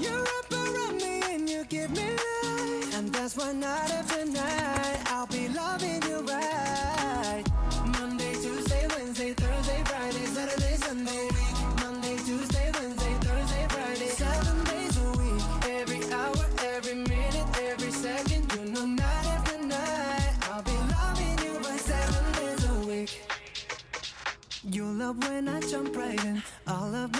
You wrap around me and you give me life. And that's why night after night, I'll be loving you right. Monday, Tuesday, Wednesday, Thursday, Friday, Saturday, Sunday. Monday, Tuesday, Wednesday, Thursday, Friday. Seven days a week. Every hour, every minute, every second. You know, night after night, I'll be loving you right seven days a week. You love when I jump right in. All of me,